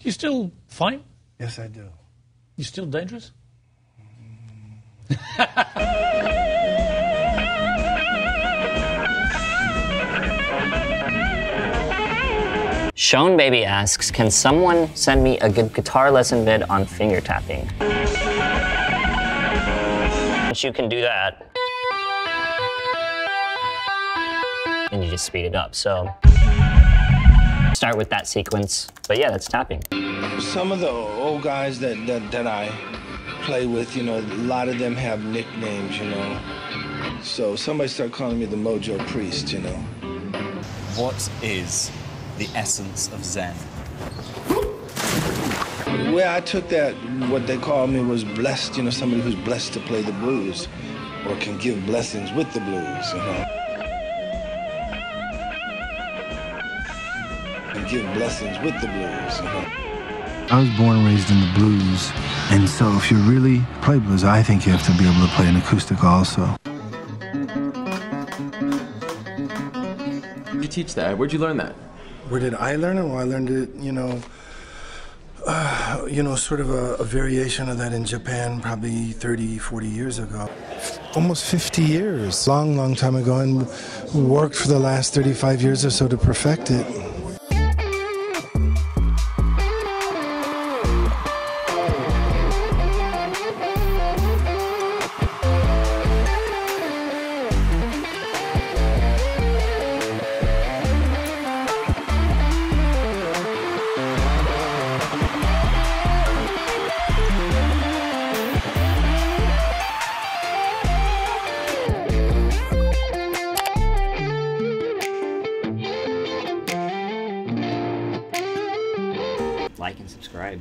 you still fight? Yes, I do. You still dangerous? Sean Baby asks, can someone send me a good guitar lesson vid on finger tapping? Once you can do that, and you just speed it up. So start with that sequence. But yeah, that's tapping. Some of the old guys that, that, that I play with, you know, a lot of them have nicknames, you know. So somebody started calling me the Mojo Priest, you know. What is the essence of Zen? The way I took that, what they called me was blessed, you know, somebody who's blessed to play the blues or can give blessings with the blues, you know. And give blessings with the blues. I was born and raised in the blues, and so if you really play blues, I think you have to be able to play an acoustic also. Did you teach that? Where'd you learn that? Where did I learn it? Well, I learned it, you know, uh, you know, sort of a, a variation of that in Japan probably 30, 40 years ago. Almost 50 years. Long, long time ago, and worked for the last 35 years or so to perfect it. Like and subscribe.